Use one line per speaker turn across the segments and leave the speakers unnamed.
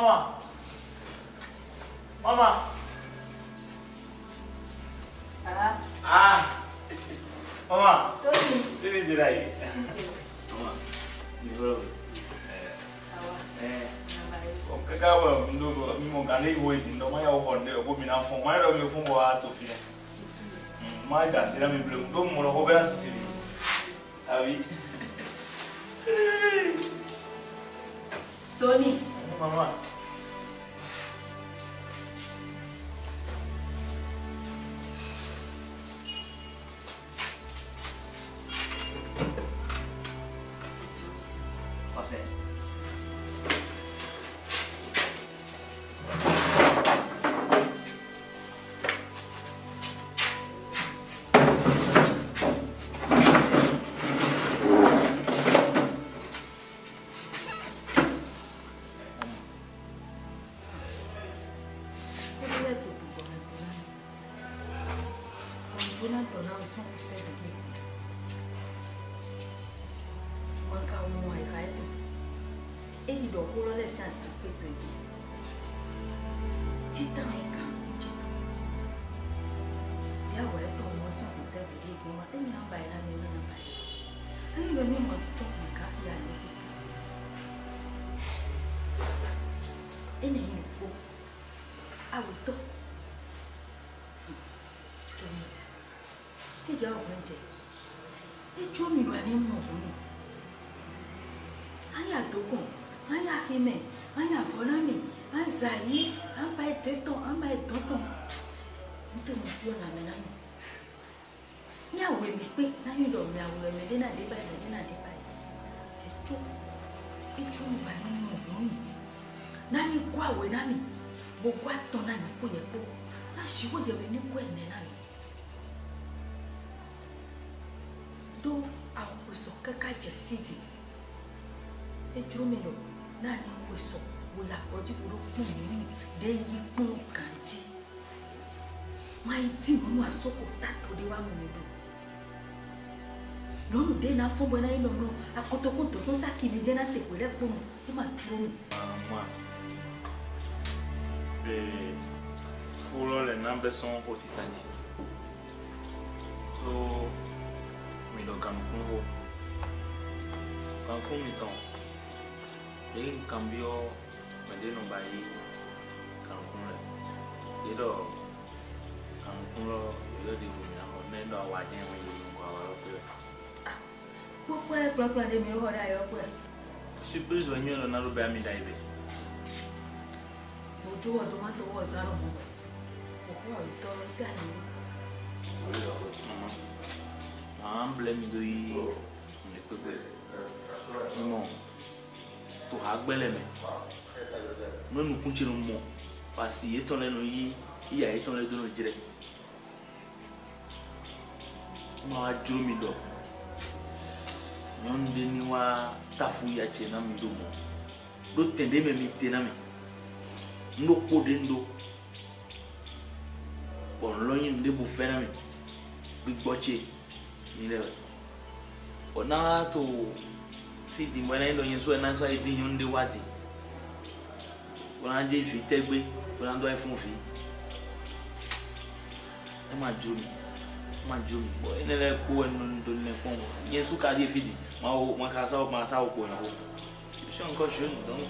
Mama. Mama. Ah. Ah. Mama. Tóbi. Tóbi dira Mama. Eh. Mi wúlò wò. Kaka wa ndogo mimo ngale iwe ndi ndo maya uko ndi uko mina fun maya ndo mi fun bo atofina. Maya da ndira Abi.
Tony. Mama. akime anyavolami azayi amba edetɔn amba edɔtɔn ŋutɔ mi fi ɔna mi nanu ní awo emi pé n'ayɔ yɔ mi awo ɛmɛ dena de ba yi dena de ba yi tètò ètò ìgbà nínú ìlú nani kó awo nami gbogbo atɔ nani kó yẹ kó asiwo yẹ mi ní kó ɛnɛ nani do awo sɔ kɛkɛ adzɛ fiti edzro mi lɔ nani weso wolaproji olokunini deyikpunkanji maiti onu asoko tatode wa munedo lọ́nù dé na fún bọ́lá yín lọ́nà akọ́tọ́kùn tó tún sákìlì jẹ́ náà tẹ̀pẹ́ lẹ́kùn ó mà dúró mi.
bẹ́ẹ̀ fúlọ́ rẹ̀ náà bẹ́ sọ́n kó ti tají tó mi lọ gàmùkún wò gàmùkún mi tán yeli nkambio madeno bayi kankunre yedo kankunro yedo di wumina ho nendo awaje wenye mungu awaro pewe
kukwe kula kula de miro hora ayoro kwe
surprise wenye lo narube amida ibe
ojú wa tomato wa zaro mo ọkọ àwùjọ gani ni.
màá ń bilẹ̀ mi lórí oh. ìdẹ́pẹ́pẹ́ mímọ́ to ha gbẹlẹ mẹ mẹnu kutsinu mọ parce que yetɔn lɛ nu yi iya yetɔn lɛ dunu dzrɛ ma wa dzro mi dɔ nyɔnu de ni wa tafu yatsɛ na mi do mɔ do tɛn de mɛ mi te na mi n do kpo de n do bɔn lɔnyi de bo fɛ na mi gbigbɔtse mi lɛ ɔ na to fiti mwana ilo nyesu ena so edi nyonde wati wana je fi tegbe wana do ifun fi e ma ju mi ma ju mi bo ene le ku enu do ne pon nyesu ka di fiti ma o ma ka sa ma sa o ko yo so nko so nu don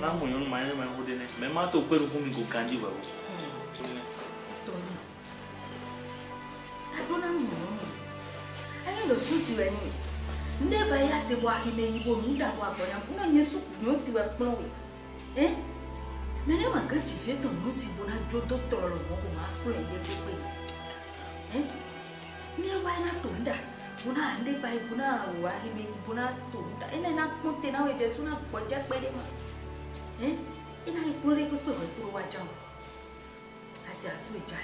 na mo yon ma ene ma ko de ne me ma to peru fun mi ko kandi wa o
Adona mo. Ayo lo susi wa ne ba ya te wa hi ne yibo nu da wa gona se nyesu nyo si wa kplo we eh me ne ma ka ti fe to nyo si bona jo do to lo mo ko ma de pe eh não wa na tunda nda bona ande ba bona wa hi ne yibo na to nda ene na kpo te na we je su não po je pe de ma eh ina ikplo de pe pe wa kplo wa ja o asi asu ija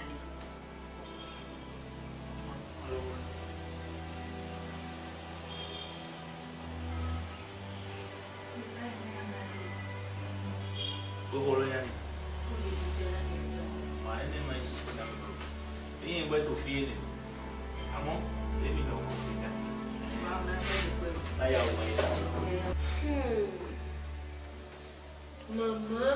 feeling àmọ́ èmi lọ wọ́n sí jà
láyà ọmọ yìí lọ.
màmá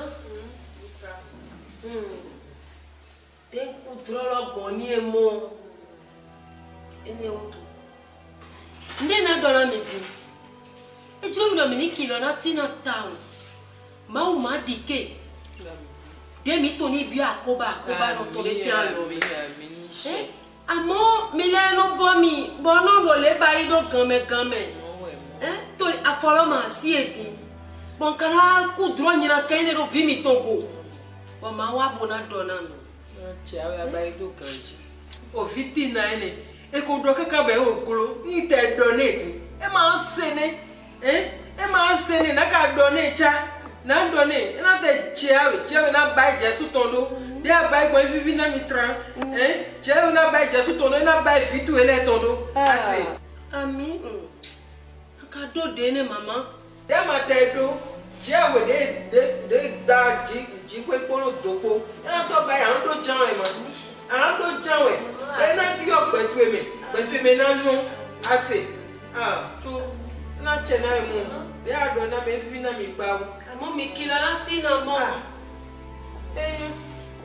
dínkù tọrọgbọn ní èmo ẹni ọdún ndị na-adọrọ m di ejuo m lọmini kìlọ na tina e taun ma wù má dìke dèmi tó ní bí àkóbá àkóbá lọ tó lé sí àlọ gãmɛgãmɛ to afɔlɔma siedi bɔn kana ku dɔrɔ ɲina kɛɲɛ de do vi mi tɔn ko bɔn ma wa bona dɔna mɛ. cɛ aw y'a ba ye do kan ji. o fi ti na ye ne e ko dɔ kaka bɛ y'o kolo n'i tɛ dɔn ne ti e ma sene e ma sene n'a ka dɔn ne ca n'a dɔn ne e n'a tɛ cɛ aw ye cɛ aw ye n'a ba ye jɛ su tɔn do ne y'a ba ye gbɔn fifi n'a mi tran cɛ aw n'a ba ye jɛ su tɔn do e n'a ba ye fitu ye tɔn do. Ami, aka dode ne mama. Ya ma te do, ji awe de de de da ji ji kwe kporo doko Ya so ba ya ndo jan e ma.
A ndo jan e. E na bi o petu eme, petu eme na nu ase.
Ah, tu na che na mu. Ya do na me fi na mi gba o. Mo mi kila lati na mo. Eh,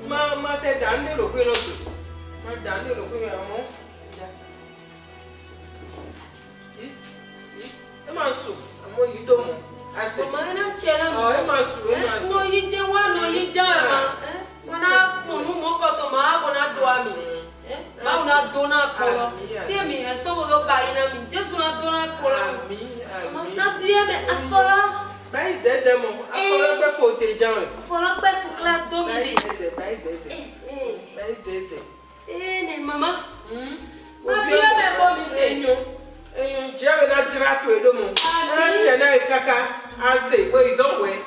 ma ma te da ndero kwe lo Ma da ndero kwe ya mo. ma su mo yi do mo ase mo na chela mo e ma su e ma su mo yi je wa no yi ja ma mo na mo mu mo ko to ma mo na do ami ma mo na do na ko lo ti mi he so wo do ka yi na mi je su na do na ko lo mi mo na bi e me afolo bayi dede mo afolo pe ko te ja o afolo pe to kla do mi bayi dede bayi dede bayi dede eh ne mama ma bi e me ko mi se nyo njiawe na dzra to eɖo mo etsɛ na kaka aze wo yi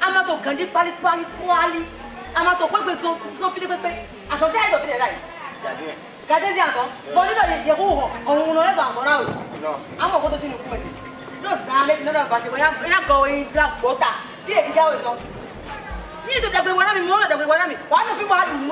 amato gandi pali pali pali amato gbɛgbɛ to to fili pɛpɛ asɔnjɛ yɛ dɔ fili yɛ la yi. gade di ankɔ bɔn n'i dɔ hɔ ɔnwulɔ yɛ dɔ ankɔ n'a ye. an ti nin kuma not going black water. Here, the girl is on. You don't have to worry me, more than we worry me. Why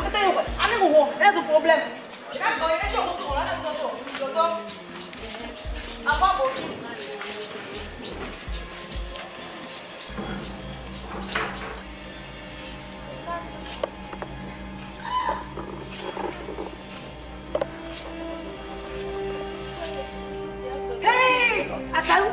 Hey, I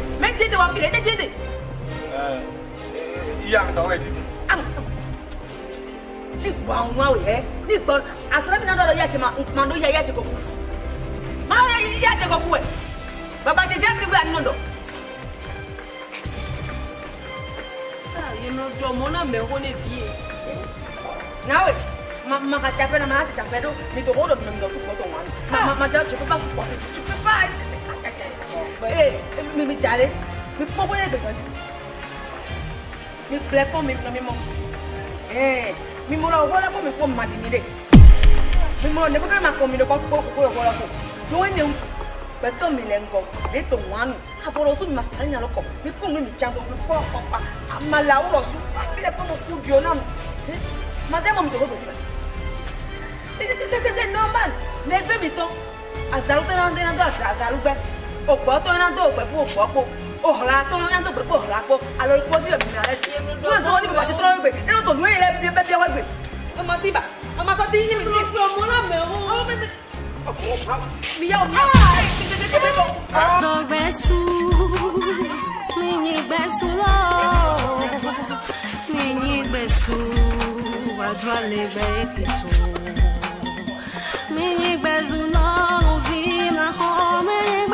mɛ tete wa file tete tete.
ɛɛ i y'a mɛ tɔgɔ bɛ di.
ni gbawo nua o yɛ ni gbawo a sɔrɔ mi na dɔ la yɛ tɛmɛ nkuma do yɛ yɛ tɛ ko ku maa yɛ yɛ tɛ ko ku yɛ baba tete ti wuli ani nɔ dɔ. yen nɔ dɔ mɔ na mɛ ne bi ye. nawe ma ma ka capɛ ma y'a ti capɛ ni dɔgɔ dɔ minɛ minɛ o ti kɔ dɔn wa ma ma ja tu peux pas supporter tu peux pas ee mi mi jàre mi kpọ́ bóyá gbẹ̀gbẹ̀ mi kplẹ̀ kọ́ mi mi mọ́ ee mi mọ́ lọ wọ́lá kọ́ mi ma di mi de ne bókè ma kọ́ mi de kọ́ kó kó yọ wọ́lá kọ́ ní wọ́n ne gbẹ̀tọ́ mi lẹ̀ ńgọ́ de tó wánu ma sàn yàrá kọ́ mi kún mi mi jà kọ́ mi kọ́ kọ́ pa àmàlà wọ́lọ́ sún àbí lẹ̀ kọ́ mi kú di ọ náà ma hm? dẹ́ mọ̀ mi tó kó tó normal lẹ́gbẹ́ mi tán àzàrúgbẹ́ náà ń dẹ́ náà dọ́ àzàrúgbẹ́ oppoto nando oppo oppo ohla to nando oppo ohla po alo ipo bi omi na re ti wo zo ni ba ti tro gbe ero to nuye re bi be bi wa gbe ọmọ ti ba ọmọ to ti ni mi ti ọmọ la me o o ah! me mi ya o mi nọgbẹsu
níyìn gbẹsu lọ níyìn gbẹsu àdúrà lè gbẹ ètò níyìn gbẹsu lọ.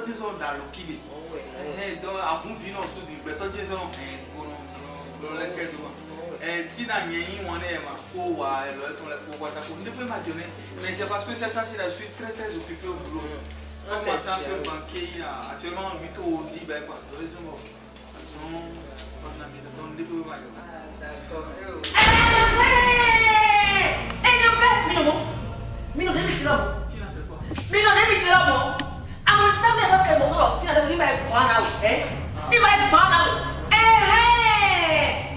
tọ́jú sọ̀rọ̀ dàlọ́ kíbi àfúnfin náà sódì ìgbẹ́ tọ́jú sọ̀rọ̀ kòrò lọ́lẹ́kẹ́ tó wà tí na ɲɛɲi wọn ne ma ko wa lɔɛ tɔn lɛ ko wata ko ne pe ma jɔ ne mais c'est parce que cette année là je suis très très occupé au boulot comme en tant que banquier là actuellement on vit au dix ben quoi donc ils sont morts ils sont
pas dans mes donc ne peux pas jɔ. minnu bɛ minnu minnu ne bi tila bɔ minnu ne bi tila bɔ tẹ mọ sọ̀rọ̀ kí nàdẹ́mu ní ma ẹ gbọ́ ara o ẹ ní ma ẹ gbọ́ ara o ẹ hẹ́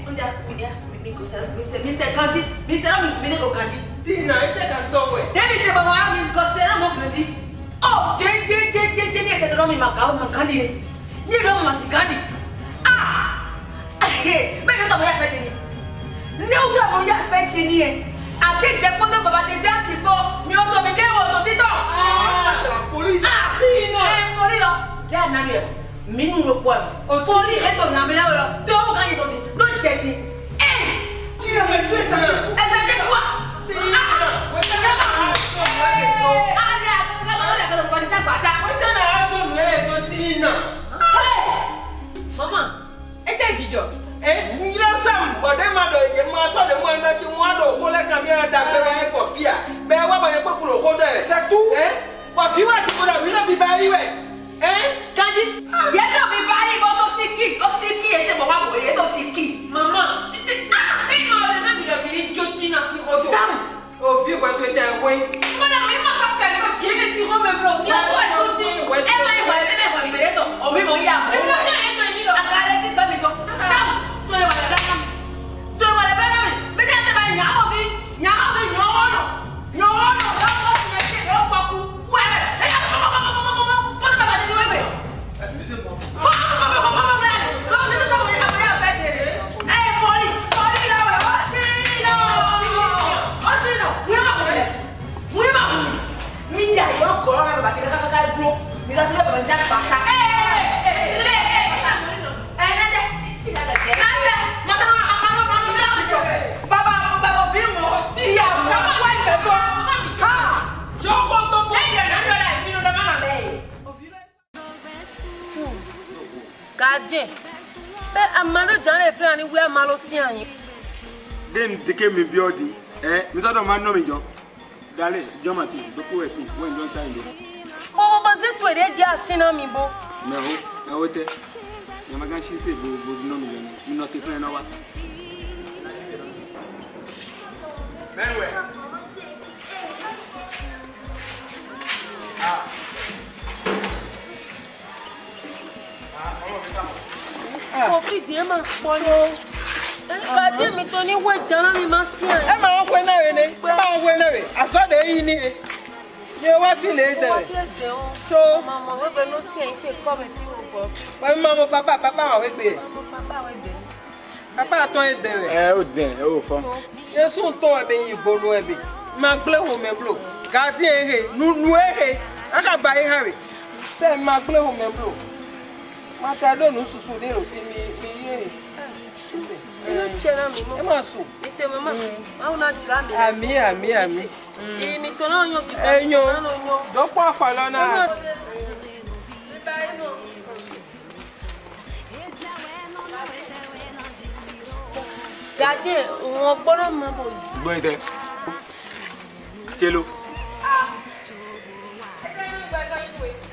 ǹjẹ́ ǹjẹ́ mi kò sẹ́rẹ́ mi sẹ́ mi sẹ́ kandi mi sẹ́rẹ́ mi mi ní kò kandi. dina e tẹ ka sọ wẹ. débi tẹ bàbá mi kò sẹ́rẹ́ mo kandi. ọ jẹ jẹ jẹ jẹ jẹ ní ẹ̀tẹ̀ dọ́rọ́ mi ma kà ó ma kandi yẹn ní ìlú ọmọ màsí kandi. bẹ́ẹ̀ ni tọ́mọ yà fẹ́ jẹ ni ní ó tọ́mọ yà fẹ́ jẹ ni yẹn àti ìjẹ́pọ́tò bàbá tẹ̀sí àsìkò mi ò tóbi kéwòn polisi. ah oh, eh! ẹ foli ah! ah, lọ de a nabẹ minnu bɛ bɔ yan foli e tɔ nabɛ n'aw la dɔw ka ɲi tɔ ten n'o jɛ ten ɛ. tiɲɛ mɛ Ah, ye Ah, ɛ Ah, jɛ Ah, o Ah, na Ah, jɔ Ah, de Ah, ala Ah, kɛ Ah, b'a Ah, ka Ah, pasi Ah, gba Ah, o Ah, na Ah, jɔ Ah, de Ah, tiri Ah, mama Ah, tɛ Ah, ɛ n yira sam bɔden ma dɔ ye maa sɔ de mɔ ɛnɛ ti mɔ dɔ wolo kan mi yɛrɛ da bɛɛ bɛ kɔ fiya bɛɛ wa bɛ kpekpe o ko dɔ ye. c'est tout. Wàfíwà ti gbọdọ̀ mí náà bí bá rí wẹ̀. Ẹ́ Dádì. Yẹ́ náà bí bá rí bọ́ tó sí kì tó sí kì ètò bàbá wò yé tó sí kì. Màmá ah! bí màmá rẹ̀ náà mi lọ bí jó dínà sí ọjọ́. Sáàmù. Òfin ìgbàgbé tẹ̀ wẹ́.
came in building, eh, Mr. Don Man, no, me, John. Dale, John Martin, the poor thing, when John signed it.
Oh, but this way, they just seen on me, Bo.
No, no, what? You're my guy, she's a good, good, no, me,
you're not a friend, no, what?
Anyway. Ah.
Ah, Kò fìdí ẹ̀ máa pọ́ lọ́wọ́.
Pàdé mi tó ní
wẹ̀jà ń rìn máa sí àyè. Ẹ máa wọ́n náà rẹ̀ ni. Ẹ máa wọ́n náà rẹ̀. Àsọ̀dẹ̀ yìí ni e. Ni o wá lè dẹ̀ rẹ̀. So. wọ́n mi bí mọ ọmọ bàbá bàbá àwọn ẹgbẹ́.
Bàbá àtọ́ ẹ̀dẹ̀ rẹ̀. Ẹ ò dẹ̀ ẹ ò fọ́. Yéṣu ń tọ́ ẹ̀bẹ̀ yìí bolo ẹ̀bẹ̀. Máa gbé home blow. Gàdí ehe nu ehe. Akàbà ehe rẹ̀. Sẹ́ẹ̀ máa gbé home blow. Máa ta lónìí
ami ami ami imitono nyo bika enyo dopo afala na Dade, wọ́n gbọ́dọ̀ máa bọ̀ yìí.
Gbọ́n ìtẹ́, Chelo.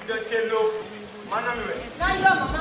Jọ Chelo,
máa náà mi rẹ̀. Láyọ̀ màmá,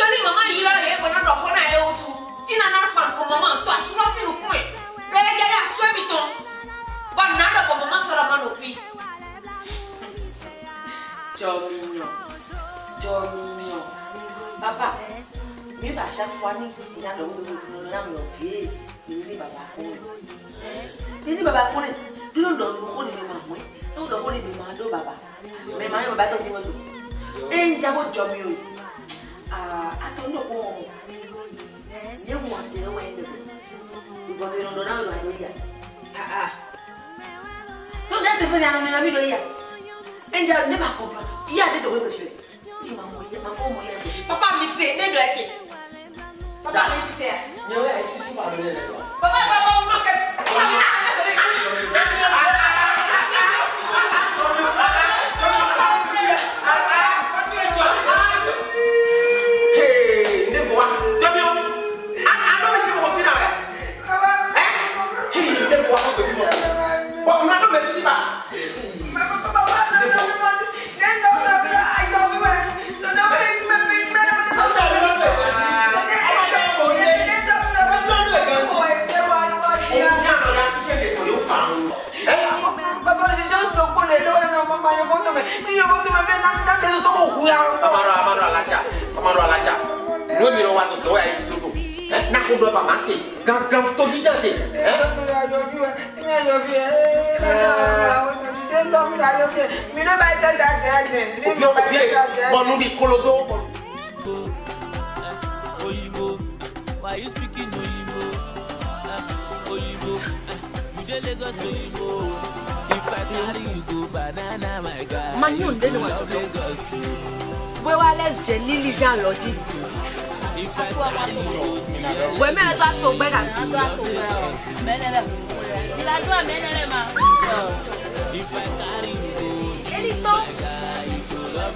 Tọ́lí mama yìí rà yẹ kọ́nà dọ̀ kọ́nà yẹ o tu. Jìnnà náà fan kò màmá tó a sọ́rọ́ sí nu kún ẹ̀. Gẹ́gẹ́ yà sọ́ mi tán. Wà nà dọ̀ kọ́ màmá sọ̀rọ̀ ma nò fi. Jọ mi yàn, jọ mi yàn. Bàbá mi bá aṣa fún wa ní ìyàlọ́ wo ló ló ló lánàá fi é èyí ní bàbá kúrẹ̀. Èyí ní bàbá kúrẹ̀ dúró lọ lu kó ni mi máa mú ẹ́. Tó lọ kó ni mi máa dó bàbá. Mẹ̀ máa yẹ bàbá tó ti wọ́n dùn. Ẹ ń jábọ̀ jọ mi o yìí atɔnɔ kɔ ne mu atɛnɛ wɛ ne nkɔtɔ yɔrɔ dɔ n'alɔ ayi ya aa tó ne tɛ fɛn yàrá nana mi lɔ ya ɛnjɛ ne ma kɔnpilɔ iya ne dɔgɔ bɛ filɛ ne ma mɔ ya ma fɔ mɔ ya dɛ. papa mi se ne dɔ ɛkɛ papa mi sise ya.
ɲɛwɛ sisi b'a dɔn ne yɛrɛ la.
papa papa mɔ kɛ. fẹ́ iye owó tó máa fẹ́ láti tó tó òkú ya.
amadu amadu alaja amadu alaja n'o mi lọ wa tọ̀tọ̀ wa yìí eh, dodo eh, n'a ko dọ ba ma se gangan tó jíjà se. Eh? ẹ
ẹ yọjú ẹ ẹ yọjú ẹ ẹ lọ́sàn-án ne lọ mi la lókè mi ló máa tẹ̀sà tẹ̀lé mi ló máa tẹ̀sà tẹ̀lé. bọ́ọ̀nù bíi
kolodo. oyinbo why you speaking oyinbo oyinbo
you dey Lagos oyinbo. Oh, Manu ndé ni wà tó lọ. Wé wá lẹ́sì jẹ lílì sí àlọ́jì.
Wẹ̀ mẹ́rin tó a tó gbẹ́ kà.
Mẹ́lẹ̀lẹ̀. Ìlàjọ́ mẹ́lẹ̀lẹ̀ máa.
Ah!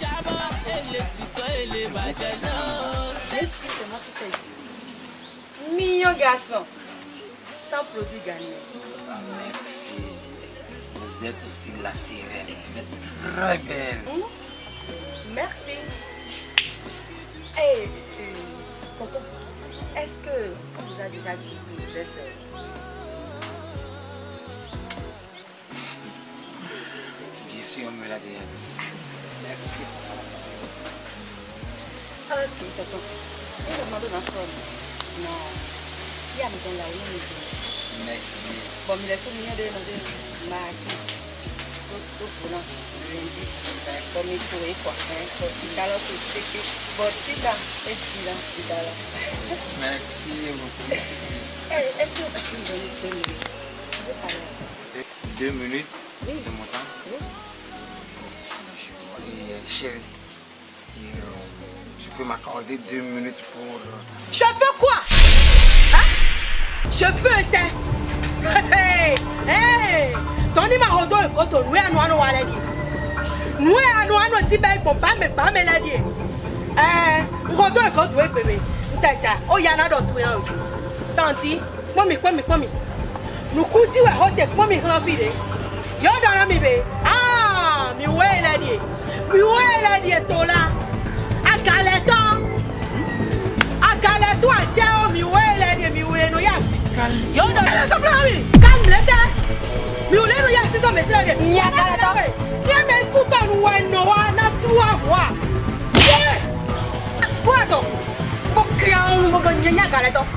jábọ́ èlé ti kọ́ èlé bàjẹ́ ici Mignon garçon, sans produit gagné. Merci. Vous êtes aussi la sirène. Mmh. Vous êtes très belle. Merci. Hey, tonton, est-ce que, on vous a déjà dit que vous êtes.
Bien sûr, on me l'a déjà dit. ragazzi
all'antidoto certo. io non ho donato no andiamo con la unica eh
boh, ma ecco,
mi adesso mi devo marzi tutto funo quindi come tu e qua ecco il calo tu c'è che borsita e gira di dalla
merci
eh è solo 2 minutes 2 minutes de montant
Et chérie, euh, tu peux m'accorder deux minutes pour...
Euh, Je peux quoi hein? Je peux, t'es... Hey, hey, m'a Tony Marodo, coton. nous à nous, nous à nous à nous, nous dit ben, bon, pas mais pas mais la die. Eh, Rodo, oui, bébé, tata, oh yana do tu yon. Tanti, mami, mami, mami. Nous coudi ouais, hote, mami, grand vide. Eh. Yo dans la mi bé. Ah, mi ouais la die ìwọ ẹ̀rẹ̀ ni ètò la àgàlẹ̀ tán àgàlẹ̀ tó àjẹ́ omi ìwọ ẹ̀rẹ̀ ni èmi wúre nu yà sí. yóò dọ̀ ẹ́ sọ́kùnrin mi kálù lẹ́tẹ̀ mi ò lẹ́nu yà sísọ mi sílẹ̀ de. ìyá àgàlẹ̀ tán. wa ẹ̀nà wa náà tú wa wà. bó a tọ̀ bó kiri àwọn ohun gbogbo ní ẹ̀yìn àgàlẹ̀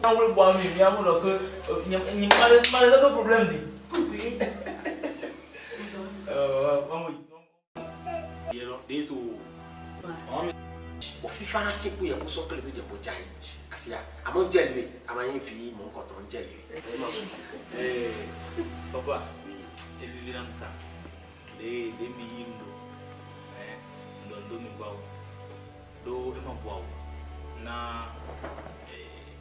Yang boleh buat ni, yang boleh ke, yang mana mana tu problem ni. Oh, kamu. Dia lo, dia tu.
Mo fi fara ti kú yẹ kó sọ pẹ̀lú ìjẹ̀bú já yìí. Àṣìyà, àmọ́ jẹ́ lè, àmọ́ yín fi mọ̀ nǹkan tó ń jẹ́ lè.
Bàbá mi, evivi náà ń ta, lè lè mi yí ń lò, ẹ̀ ń lọ lómi gbà wò, ló ẹ̀ máa bọ̀ wò,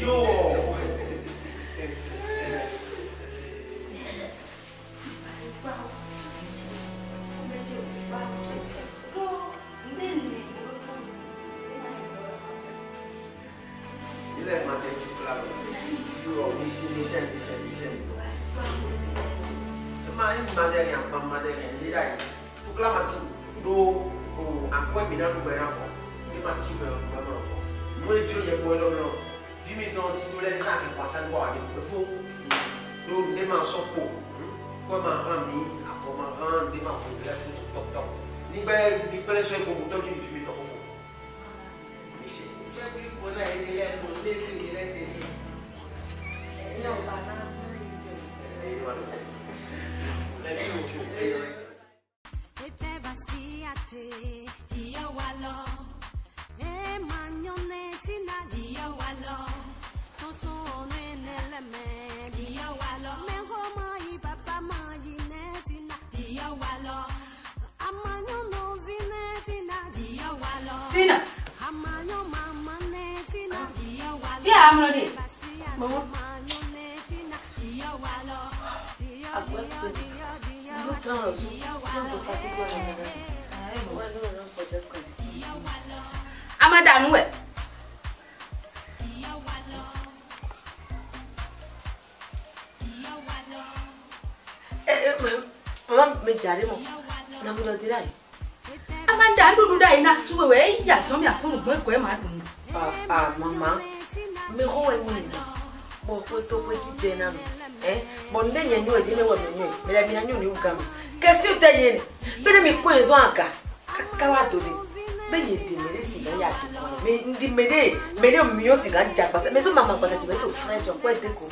Yo.
chegou
a máa dànù mama mi jàre na mo lọ di láyé. a máa ń da dúdú dá iná súwèwé yíyà sọmi àkúrò gbọ́n mama mi kọ́ wẹ̀ mí nìyà mo kó tó pé jíjẹ náà mi bọn ne nyɛ nyɔɔ dimi wɔ mi nyɔɔ mi la mi na nyɔɔ ni wu gama kɛsi tɛ yeni bɛ ne mi kó yen zɔn a ga kaba tobi bɛ yen dimi lẹ́yìn àdìgbò ndi mede mede mio si ga ja gbasa meso mama gbasa ti meto fresh ọkọ ẹdẹ ko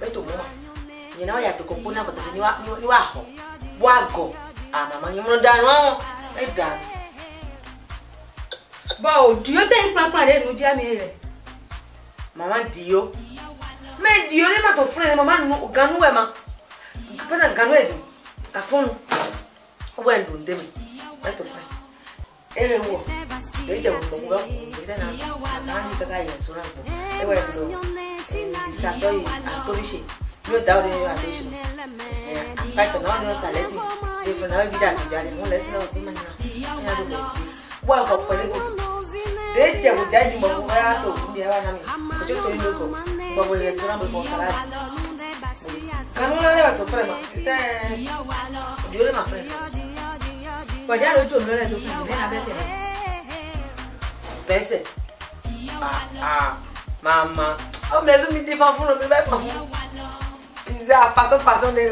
meto mọ nyina ọya to kọkọ náà gbasa ti ni wa họ wa gọ àmàmà yìí mo dànù ọ ẹ dànù. bọ́ọ̀ dìó tẹ́yìn pàápàá rẹ̀ nu jẹ́ mi rẹ̀. mama dìó mẹ dìó ní màtò fún ẹ mama nu ganu ẹ ma pẹ́sẹ̀ ganu ẹ dùn àfọ́nù ọwọ́ ẹ dùn dé mi mẹ́tò fún ẹ ẹ wọ. Deja kumbuka tena nani kaka ya sura ko. Ewe ndo. Isa soy atoishi. Yo dao de yo atoishi. Eh, hata na wana saleti. Ndipo na vida kijani mole sina utima na. Ya ndo. Bwa kwa pale ko. Deja kujaji mambo ya to kumbia bana mimi. Kujo to ndo ko. Kwa bole sura mbo salati. Kama wale watu prema. Tete. Yule mafrema. Kwa jana ucho mlele tu kuni na bete mɛsɛ aa mama ɔmu na ɛsɛ mi di fan funu mi bɛ kpɔ fun pizza faso faso de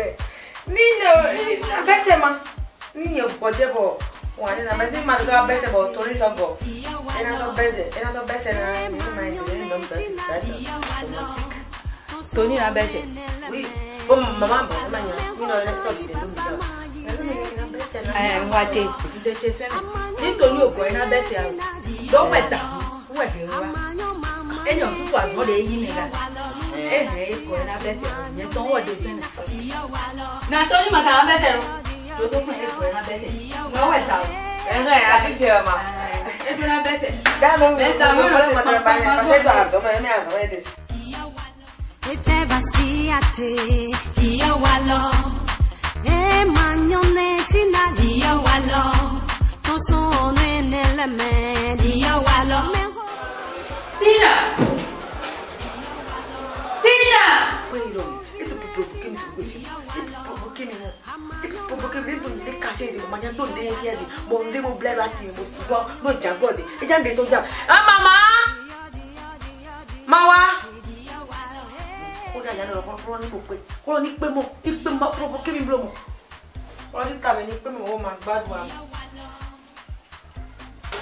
ni no, na bɛsɛ ma ni yɛ bɔjɛ bɔ wa ne na mɛ ni ma sɔ bɛsɛ bo, tori sɔ bɔ ɛna sɔ bɛsɛ ɛna sɔ bɛsɛ na ni ma ni bɛsɛ bɛsɛ toni na bɛsɛ oui bon mama bɔ ne ma ɲa ni nɔ ne sɔ bi de ni mi sɔ ɛɛ n wa ce n tɛ ce sɛnɛ ni toni o gɔ ina bɛsɛ awo. Dọweta uwekewa enyo tutu azọ de eyi nira ehe ekọ na bẹsẹ nye tọn wọ de sẹnẹ eh, na tọni maka na bẹsẹ ro dodo fún ekọ na bẹsẹ na wẹta o. ẹhẹ àti jẹ ọma. ekọ na bẹsẹ. dáàbò mi ò mọ pé mo tẹ balẹ̀ pàṣẹ ìgbà àzọmọ ẹ̀mí àzọmọ ẹ̀ dẹ̀.
ètè bá sí àtẹ ìyẹ́ wa lọ ẹ̀ máa yan ẹ̀ tí náà ìyẹ́ wa lọ
son Tina! Tina! ní pé. Kúrò ní pé mo ní pé mo provoke mi blow mo. Ọlọ́dún tàbí ní pé mo máa gbádùn àmì.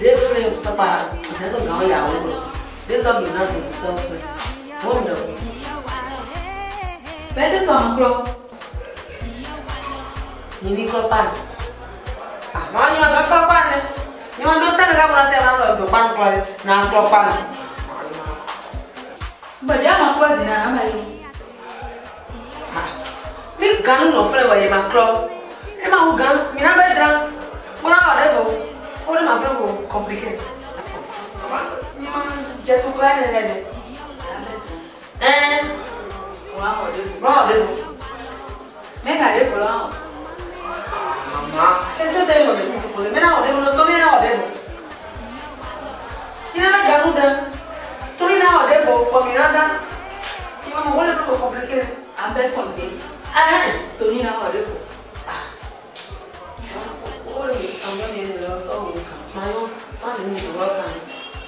Deus está parado, fazendo não e a obra, desobinando o santo. Ou não. Pede toma, pro. Nini kro pan. Ah, ma ni aga kro pan ne. Ni ma do tan ga bra se ma do pan kro na kro pan. Ba ya ma kro dina na ma yi. Ha. Ni kan no wa ye ma kro. E ma u gan complicate. jẹ tó kọ́ ẹ̀ lẹ́nu. ẹ wà á wọ̀ dé kù. mẹ́ta dé kù lọ́wọ́. màmá. ẹsẹ̀ tẹ ìwọ̀n lẹ́sìn kò lè mẹ́ta wọ̀ dé kù lọ́wọ́ tó mẹ́ta wọ̀ dé kù. yín náà gàmú dán torí náà wọ̀ dé kù ọ̀mìnira dán. ìwọ̀n wọlé kò complicate. abẹ́ kọ̀ dé. torí náà wọ̀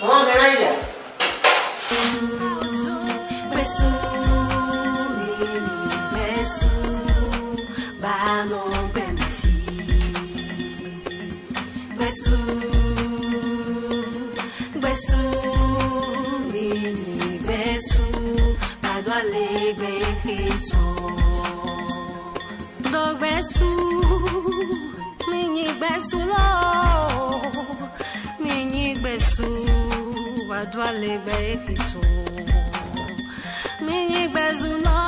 Vamos ver ainda.
Dogbesu, mini besu lo. gbèsù wàdúrà lè gbẹ èkìtù mi gbèsù náà.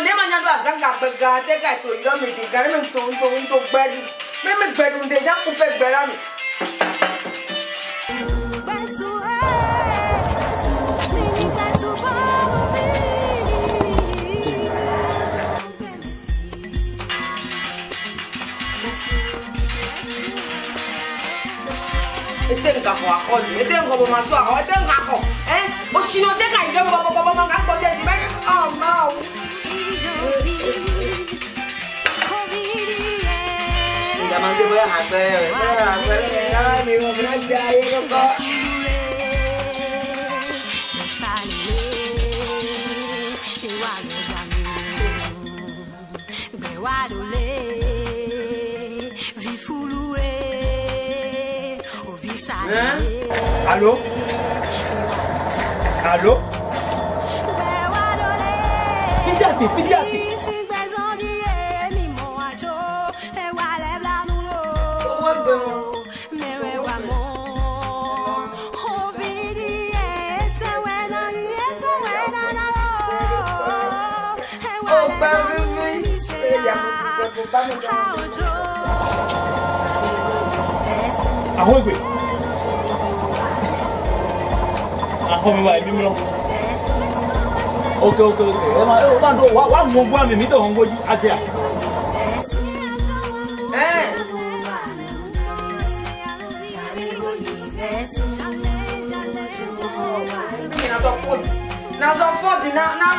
nyɔ ne ma nya do azanga gbega de ga to yɔ mi de ga ne mi to to to mi gbɛ du de dza ko pɛ mi. ete nga bɔ ma to akɔ ete nga kɔ ɛ osinu ete ka yi dɛ bɔbɔbɔbɔ ma ka kpɔ tɛ di bɛ ɔ ma o. nanti gue hasil hasil
ya Allô? Allô? àwọn ìgbè àfọmíwá ẹbí mìíràn ok ok ok ẹ máa ẹ máa tó wà wà mú ogún àmì mi tó ń gbójú àti à.
Now don't fold. Now don't fold. Now now.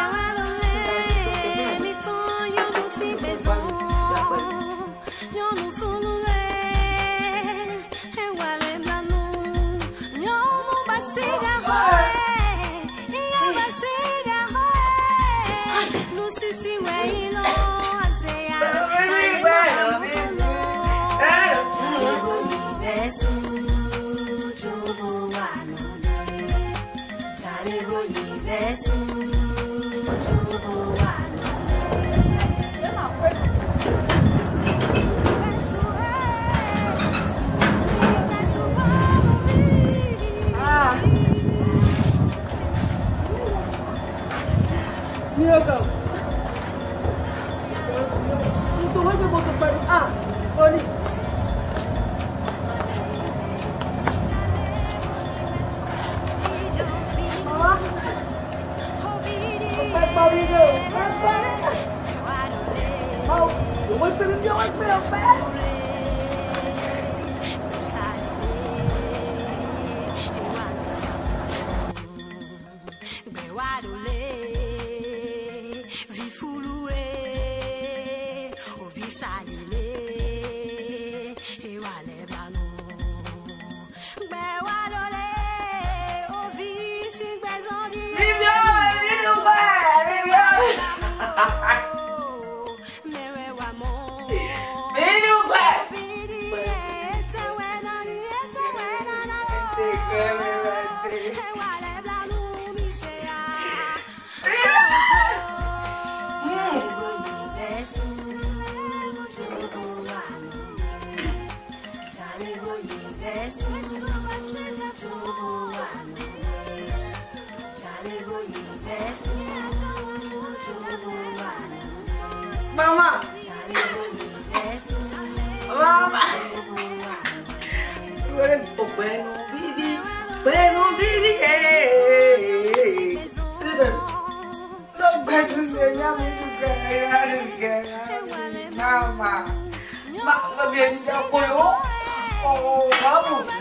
piano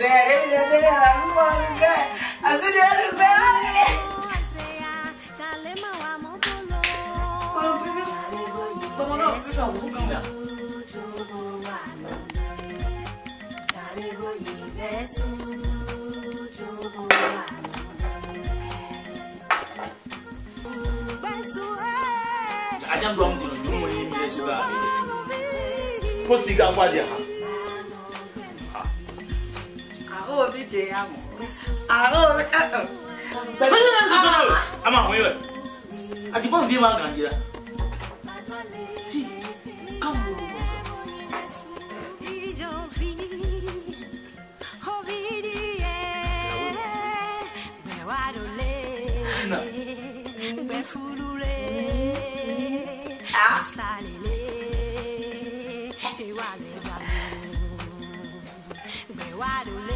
Bẹ̀rẹ̀ ìrẹ̀lẹ̀
àrùn ọ̀rùn bẹ́ẹ̀
àtúndì ọ̀rùn bẹ́ẹ̀. Ajá ń
lọ ọmọdé lójú mọ́ ní ilé
ìṣúra. Kó
jẹ àmọ́ àrò rẹ ẹ̀sán. pẹ̀lú ní ẹ̀sán tó lọ
a máa wọ́n yọ̀ àti fọ́ọ̀mù bíi máa gàn jìlá.
tí káwọn ò
wọ̀. Ah. why do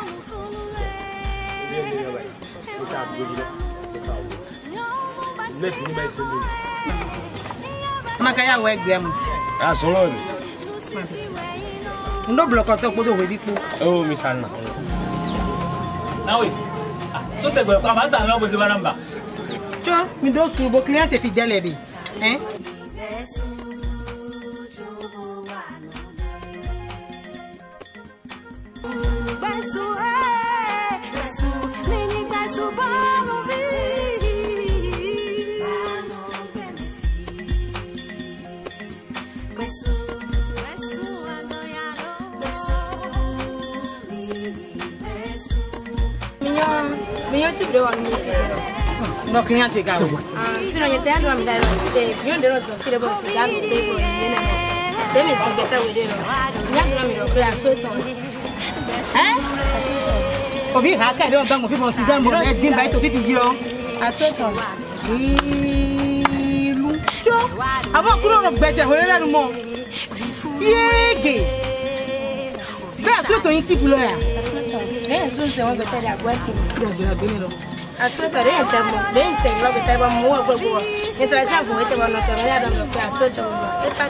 àdúgbò yìí lọ ọ̀sán àwọn lẹ́sìn nígbà ìpínlẹ̀ yìí.
amákayàwó ẹgbẹ́ mu. àsọ̀rọ̀ rẹ̀. ndo bulọkọ tó kpọdọ wẹbi kú. ó mi sàn nà.
náwó sọtẹ gbẹ kó
a ani ate ka we sino ye tan wa mda de yo ndero so fire bo si dan de bo ni na de mi so geta we de no nya na mi ro kla so to eh obi ha ka de o bango fi bo si dan mo e din ba to ti ti yo aso to ilu jo àwọn kúrò ro gbeje hore lẹ́nu mọ́ yege bẹ́ẹ̀ tó tó yín tíìpù lọ́yà. bẹ́ẹ̀ sọ́sẹ̀ wọn gbẹ̀tẹ̀ dàgbẹ́ kìnnìkan. i leta not ngalo ketaba muwa kwe bwa ngesa tafu wete bano tabala bano kwa socho to epa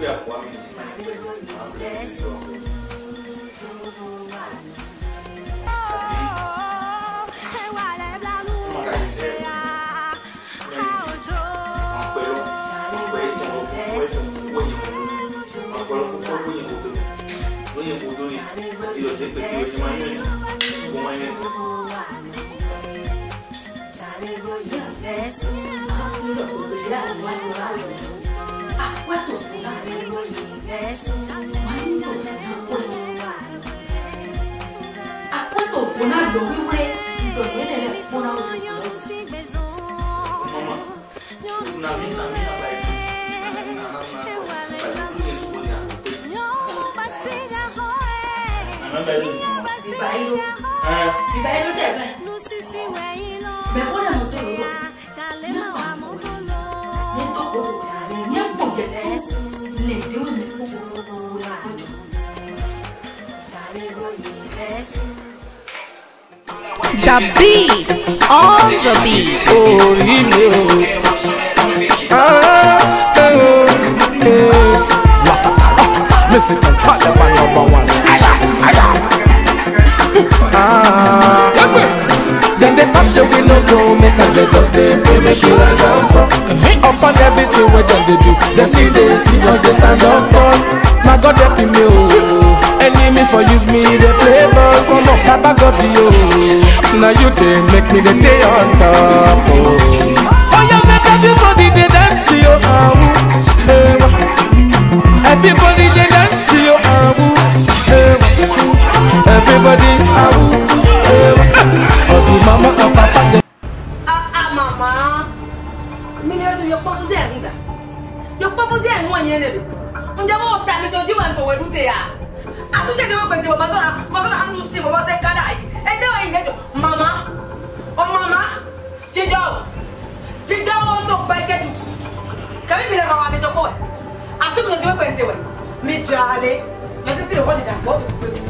Yeah.
watofuna akotofuna lo wiwe ndolelele kpona ibayilo ibayilo tɛ mɛ ko na muso lo the beat, on the beat. Oh, he know. Ah, oh,
oh. Watata, watata, number one. Ah, ah. Then they pass say we no
go make and they just they pay make you rise and fall. Up on everything where them they do, they see they see us they stand up tall. My God help me oh, enemy for use
me they play ball. Come up, Baba God the oh, now you they make me the day on
top oh. Oh you make everybody they dance yo oh, ah woo,
eh, Everybody they dance yo oh, ah woo, eh, Everybody ah woo. Or the mama and papa them. Ah ah mama. Mira tu yo papo zenda. Yo papo zenda mo yene de. Unja mo ta mi toji wan to wedu te ya. Asu te de mo pende mo sala, mo sala anu si mo te kada yi. E te wa ingejo mama. Oh mama. Jijo. Jijo won to pa je du. Kami mira mama mi to ko. Asu mi toji mo pende we. Mi jale. Me te pire ko de da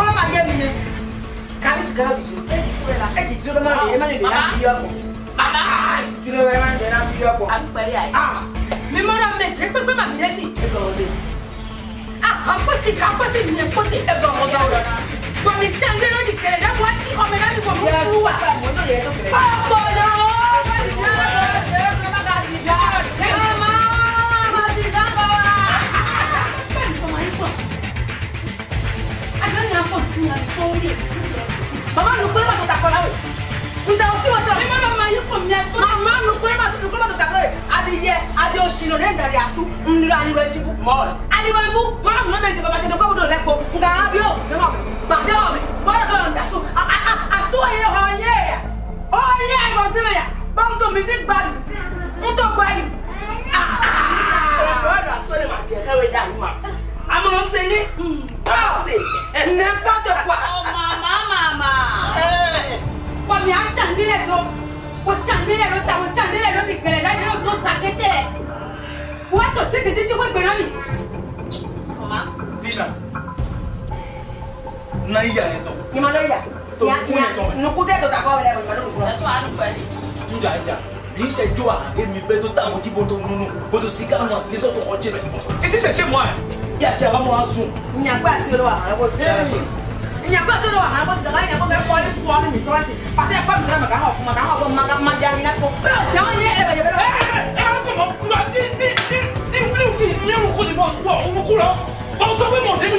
ọlọ́mà yé mi ni kàbí sìgárà jù jù ẹ jì dúró máa rè é máa rè é náà fi ọkọ. bàbá jì dúró máa rè é náà fi ọkọ. àgbẹ̀rẹ̀ àyè. mi mọ́ra mi rẹ̀ pé pé màmí rẹ̀ sì. ẹ gbọ́dọ̀ dé. àpótí kàpótí mi èpótí ẹ gbọ́dọ̀ dé. gbọ̀mí jẹ́ńdé lódì kẹlẹ̀ dẹ́kun á kí ọmọ náà mi wọ̀ mú kú wa. ọ̀pọ̀ lọ́wọ́ na fọ tu na fọ wuli mama nu kule ma to takọla we nta o si wotọ. ẹmẹ mama yi ko miẹ to. mama nu kule ma to kule ma to takọla we adi yẹ adi o si no ne dari asu nliri aliwa eti bu mọ la. aliwa ibu mama nu ne ti baba ti do kọbu do lẹ ko nka abi o si ma gbade wa mi bọra ka yọn dasu a a a asu wa ye họn ye ya họn ye ya ko ti mi ya bọn to mi si gbali n to gbali. ọ̀dọ̀ ọ̀dọ̀ aṣọ ni màá jẹ́ kẹ́wé dàrú ma. àmọ́ ń ṣe ní. báwo ṣe. N'importe quoi. Oh mama mama. Wa mi a chandile zo. Wa chandile lo ta wa chandile jàjà bá mọ wá sùn. ìyàgbé àti olówó àhàrà bó sì dára àti olówó àhàrà bó sì dára ìyàgbé bẹ kọ́ni kọ́ni mi tọ́lá sí pàṣẹ ẹ̀kọ́ mi lọ́nà màkà hàn màkà hàn fún màkà má dá mi lápò. jẹ́wọ́n yé ẹ̀rọ yẹ̀bẹ̀rẹ̀. ẹ ẹ ẹ ẹ kọ̀mọ̀ nba ní ní ní
ní ní ní ní ẹ̀rù kó ti bọ̀ wọ̀ òun kú lọ. báwo sọ pé mọ̀ọ́dé mi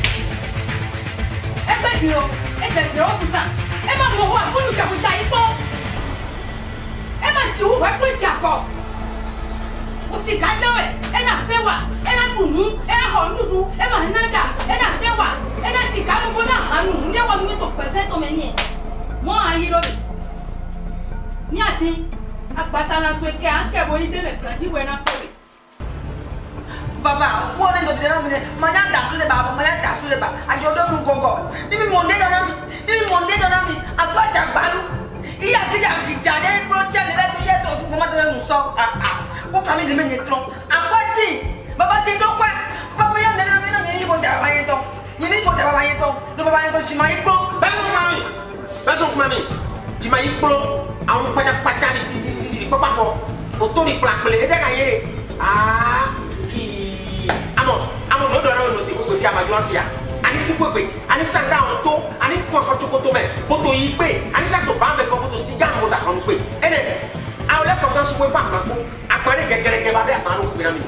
ẹgbẹ́ ìdìrò ẹ̀jẹ̀ ìdìrò ọ̀fíìsà ẹ má mọ̀ wá fún ìjàkúta yìí pọ́n ẹ má ti wúwo ẹ kúrò ìjà pọ̀ kò sì kájọ́ ẹ̀ ẹ náà fẹ́ wà ẹ náà gbùnú ẹ náà hàn lùdú ẹ má ná dà ẹ náà fẹ́ wà ẹ náà sì ká lóko náà hànú ní ẹwà mi tó pẹ̀sẹ̀ tó mẹ́ni ẹ̀ mọ́ ayé lórí ní ń kẹ́ wọ́n yí náà bàbá wọn lè dọ̀bìtẹ̀ náà mi dẹ̀ mà yà dàsú lè bà mà yà dàsú lè bà àjọ ọdọ́run gọ̀gọ̀ níbi mò ń dé dọ́dá mi níbi mò ń dé dọ́dá mi àsùpá jà gbalú ìyá kíjà kíjà ní pọ́ńtíà lè lẹ́tọ̀ yẹ́tọ̀ ọ̀sùn pọ́nmọ́ tẹ́lẹ̀ nù sọ àà kó fami lè mẹ́yẹ tán àkọ́tì bàbá ti dọ́pẹ́ bàbá yà nẹ́nà mi náà yẹ́nì ìbò dà bàbá yẹn tán yẹ́nì ìbò dà bàbá yẹn tán ló bàbá yẹn tán sì máa yí gbó. bẹ́ẹ̀ sọ kuma mi
bẹ́ẹ̀ sọ kuma mi ti máa yí gbó àwọn pátápátá ni pápákọ̀ òtó ni pàlàpẹ̀lẹ̀ ẹ̀jẹ̀ kà yé
aa.
agnosia ani si gbegbe ani si agba ahun to ani fi kɔn fɔtso koto mɛ boto yi gbe ani si ato ba mɛ kɔ boto si gan mota kan gbe ɛnɛ awo lɛ kɔfɛ sugu ba ma ko akpɛrɛ gɛgɛrɛgɛ ba bɛ akpɛrɛ n'o gbera mi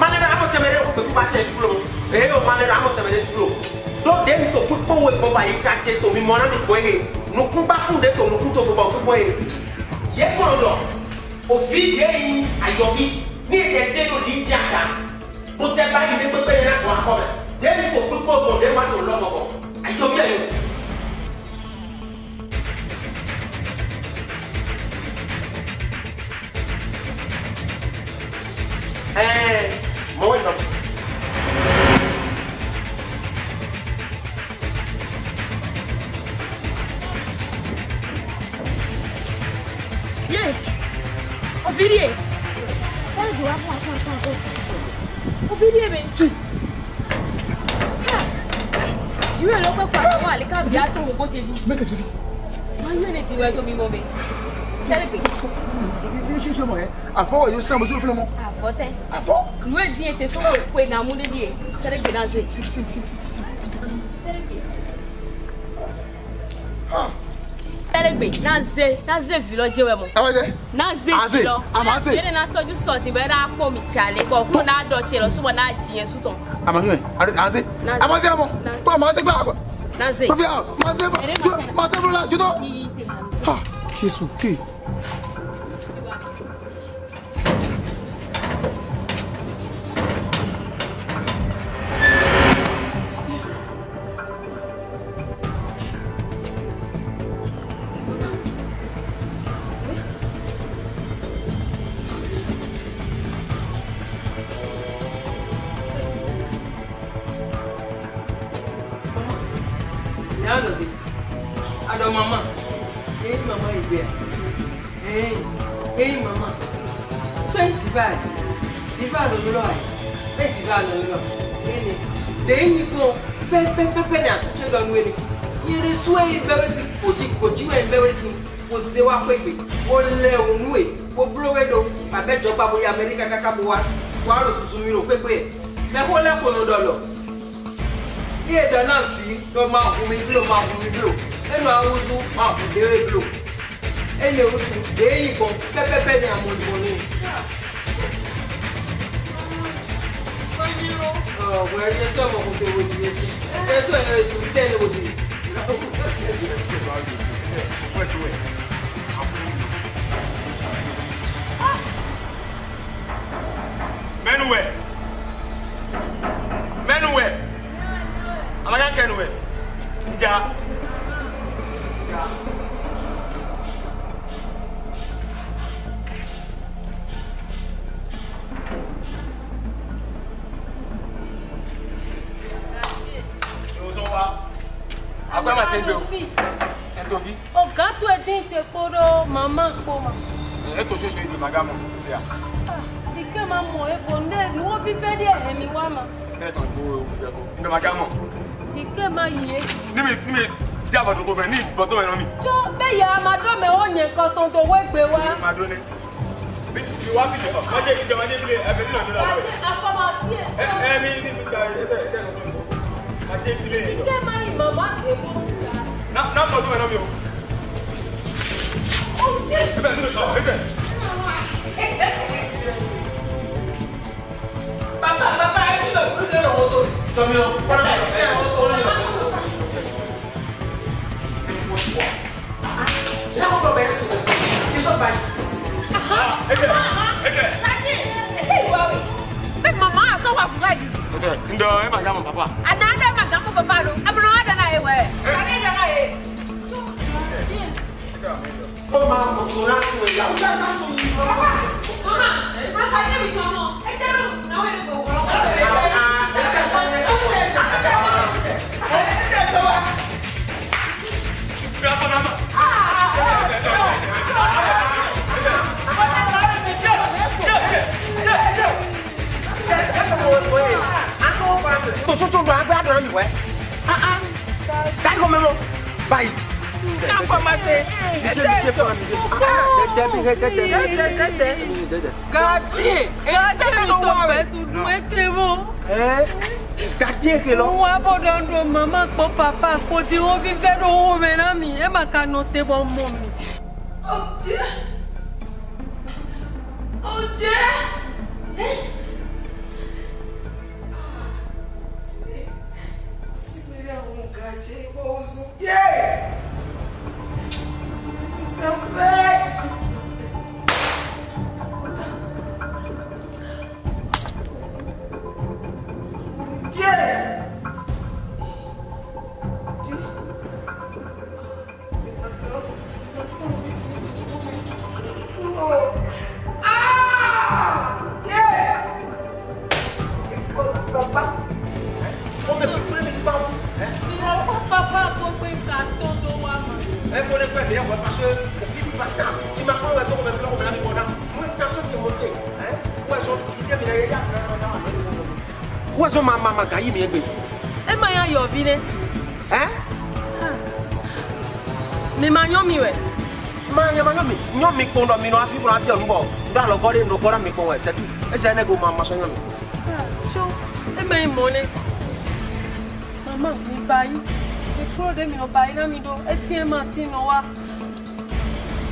o gbɛfi ba se dukolo mo eh, o malɛrɛ amɔ tɛmɛrɛ dukolo do de to kpekpewo bɔba yi ka tse to mi mɔna mi kɔɛ ye nukun ba fun de to nukun to bɔbɔ kpekpe ye yɛ kɔn lɔ òfin de yi ayɔfi ní ìdɛsɛ yóò ní ìdí àga kó tẹ báyìí ní pépé yẹn náà kó lẹ́yìn kò kú tó ọgbọ̀n lẹ́yìn
I put my phone? Ovirie, man! irú ẹ̀ ló pẹ́ pàdé àwọn àlékàbí àtòwò bó ṣe yìí. mẹ́kẹ̀ẹ́ tóbi. wọ́n yóò ní tiwọ́ ẹjọ́ mi mọ́ mi. sẹ́lẹ̀pẹ̀. kí ṣe ṣe mọ̀ ẹ́
àfọwọ́ yóò sàn bó sórí fúnlọ́mọ.
àfọ́tẹ́. àfọ́. ìlú èdè ètè sọ́wọ́ òkú ẹ̀ nà Alegbe naze naze vilo jewe mo. Ewede. Naze vilo. Amaze. Yene na tọ́jú sọ ti be na po mi chale po ku na do che lo subo na jiye suto. Amaze. Amaze. Amaze
mo. Po amaze gba agba.
Naze. Po fi amaze. Amaze
mo la judo.
Ha.
Jesus Christ. Ivan Ivan Oluloi bet Ivan Oluloi gịnị dee enyi gị pepepepe na-asụcha gị ọnụ elu nyere suo ya mbewezi kpoji kpojiwe mbewezi kpozizewa kwegbe ole onue kpoburowedo ma bẹjọba bóyá Amẹ́ríkà kákábo wa wàá rò ọ̀gbọ̀n
Magamo sí à.
Ike máa mọ̀ epo ndé ni wọ́n fi fẹ́ dé ẹ̀mí wá ma.
Bẹ́ẹ̀ tán kó o fẹ́ kó. Ndé Magamo.
Ike máa yìí é.
Níbi níbi jẹ́ àbọ̀dọ̀ kò fẹ́ ní ìbọ̀tọ̀ ẹ̀rọ mi.
Jọ bẹ́ẹ̀ yà á máa dọ́mẹ̀ ó yẹn kan tó tó wé gbé wá.
Má dún ní. Bí ti wá bìtẹ̀ ọ̀, wọ́n jẹ́ ìjọba ní ilé ẹ̀mí náà ní ọ̀rọ̀ rẹ̀.
Àfọmọ̀ sí ẹ̀.
Ẹ̀mí ní ìgbà ẹ̀ṣẹ̀ ẹ̀ṣẹ̀ kọ̀ọ̀kan. Ike
máa ìmọ̀ wá èèmọ̀ wúra.
Ná 그러면 빨리 Okay, ndo e, e ma gamu papa.
Anada ma gamu papa do. Abro ada na e we. Kare ada na e. O ma mo tora ku e ya. Ya ka so yi. Papa. Mama, ma ka ni bi tomo. E tero na we go.
wait. Aku apa? Tuh cucu dua apa ada lagi weh? Ah ah. Kan kau memang baik.
Kenapa mati? Bisa bisa pun. Dah dah dah dah dah dah
dah dah.
Gaji. Gaji itu besu dua kebo. Eh. Gaji ke lo? Wa bodoh dua mama ko papa ko tiwo ki kero ho menami e makano te bom mami. Oh dear. Oh dear. Eh.
Mais pour les faire meilleur, parce que
au fil du matin,
si ma femme va tomber, on va pleurer, on va la répondre. Moi, personne ne s'est monté. Ouais, j'en ai dit, mais il y a Où est-ce que ma maman a eu mes bébés
Eh, ma y'a eu bien. Hein ah.
Mais ma y'a eu, ouais. Ma y'a eu, mais y'a eu, mais qu'on a mis nos affaires pour la vie, on va. Dans le corps, on va voir, mais c'est tout. Et c'est un égo, ma maman, y'a
ah, eu. Chaud. Eh, mais mon nez. Maman, mi báyìí kúrò dèmi ọba iná mi do etí ẹ máa ti nù wá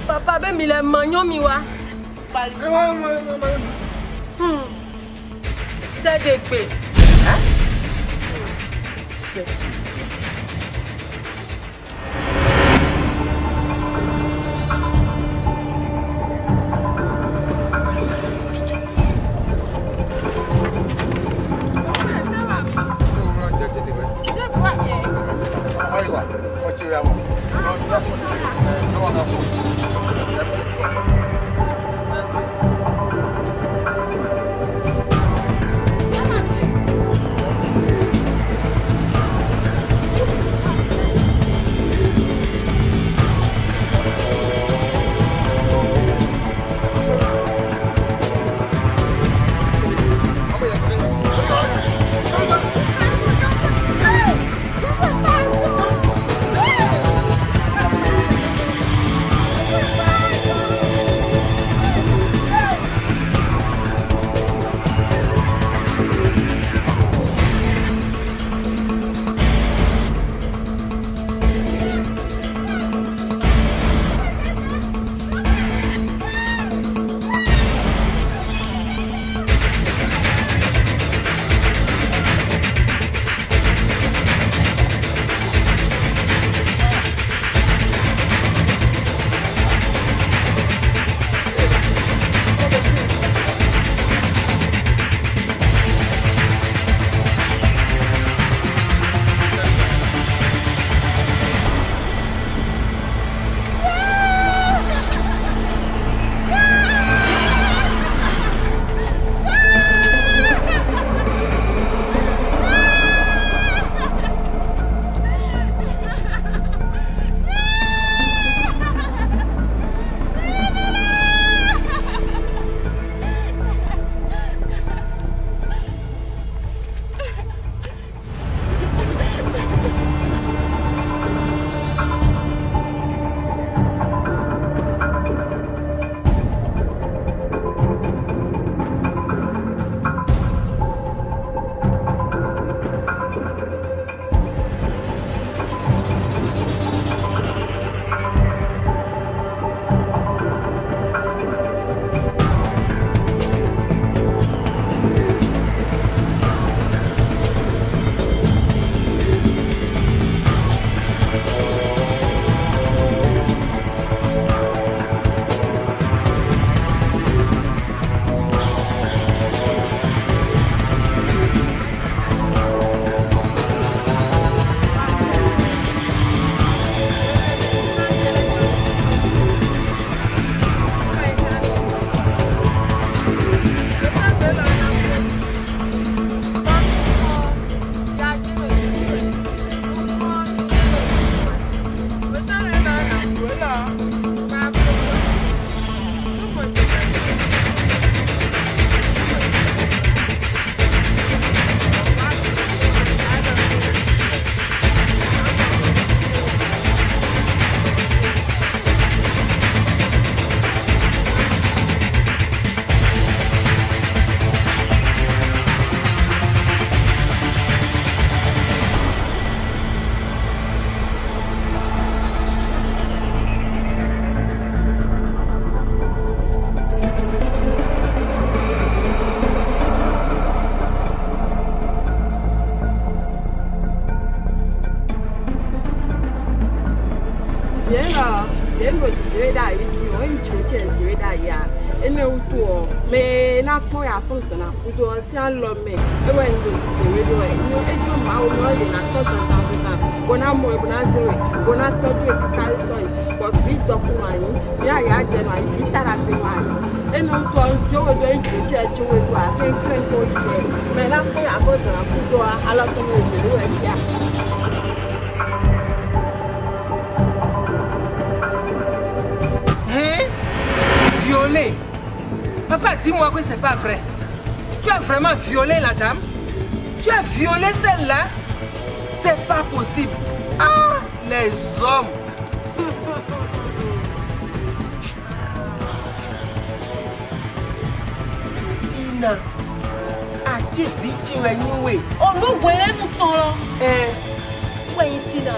bàbá bẹ́mi lẹ mọ yán mi wá. sẹ́dẹ̀gbẹ̀. Hmm. ṣe. I love mẹ́ violé la dame Tu as violé celle-là C'est pas possible. Ah, les hommes Tina, tu àti bí tí wọ́n ẹni wé. Olúwo ẹlẹ́nu tọrọ. Eh. ẹyin Tina.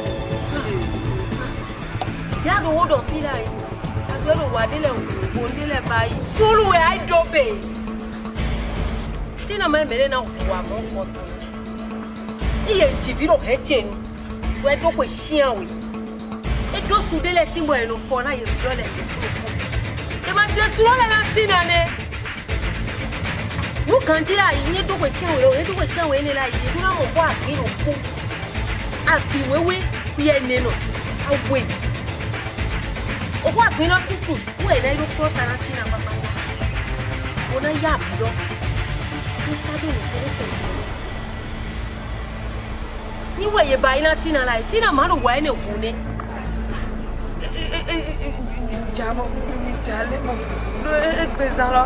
Il Yàrá owó dọ̀ fílà yìí. Àti ọ̀dọ̀ wà délẹ̀ òkú òkú délẹ̀ báyìí. Sùúrù ẹ̀ á dọ̀bẹ̀ tena maemere na wa mongo iye jiviro he chenu we do ko shian we e do su de le timbo enu fo na ye do le e ma de su le na sina ne mu kan ti la yin do ko chen we o do ko chen we ni la yin na mo ko afi ro ku afi wewe ye ne no awe o ko afi no sisi we na ro ko tarasina papa ona ni waye ba ina tina lai tina maru waye ne kune jamo mi jale mo do e pe zara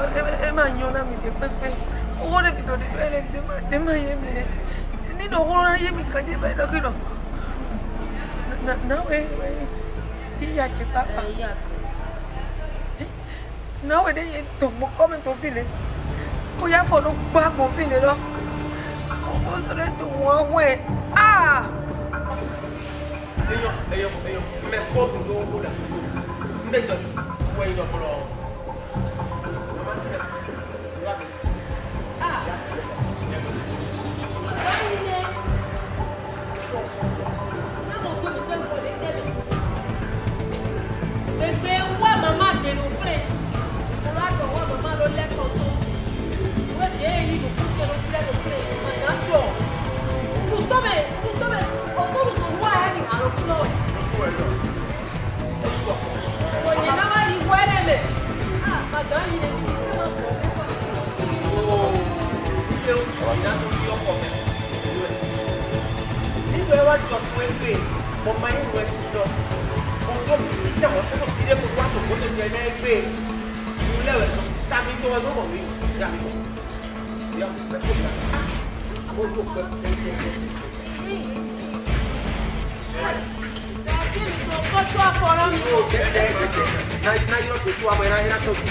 e ma nyona mi de pepe owo le bi do ni ele de ma de ma ye mi ne ni do ho ra ye mi ka de ba do kilo na na we we iya che papa iya na we de to mo come to file Kuya po nung bago pinilo. Gusto rin yung wawe. Ah! Eyo, eyo, eyo. Mẹ kó bùn ló ń kó
dà. Mẹ jọ, wọ́n yìí Mama ti rẹ̀.
A ṣe ìyá tó ní ọkọ mi pẹ̀lú ẹ̀.
nígbà wá jọ fún ẹgbẹ́ mo máa ń rẹ sí lọ mo tó bí ìdí àwọn tó bí dé gbogbo àtòkò tó jẹ náà ẹgbẹ́ ìlú lẹ́wẹ̀ sọ tàbí tó wọn lọ́wọ́ mi ìyá mi lọ. ìyá mi ah! pẹ́ kó gbà mo lò pẹ́
Kọ́tù àfọ̀rọ̀ mi.
Náírà tó tó àmọ́ ẹ̀rá ẹ̀rá tó kù.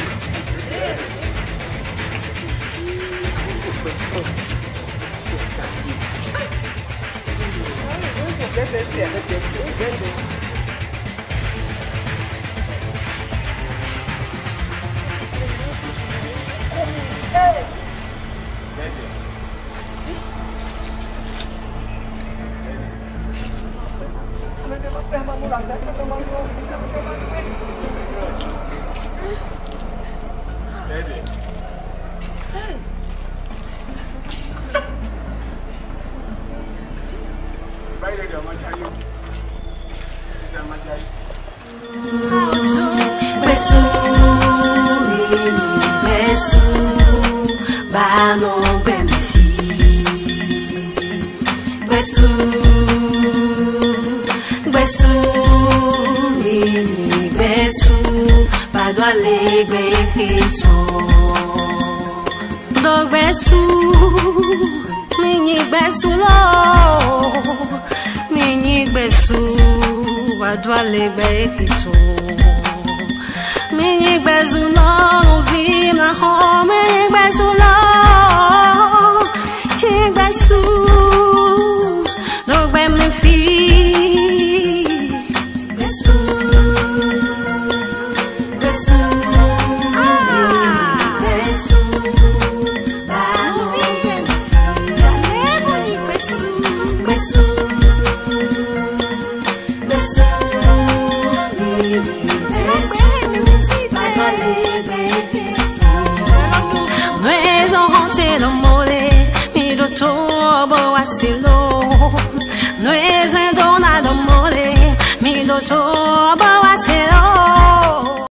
点点的点，别
别别点。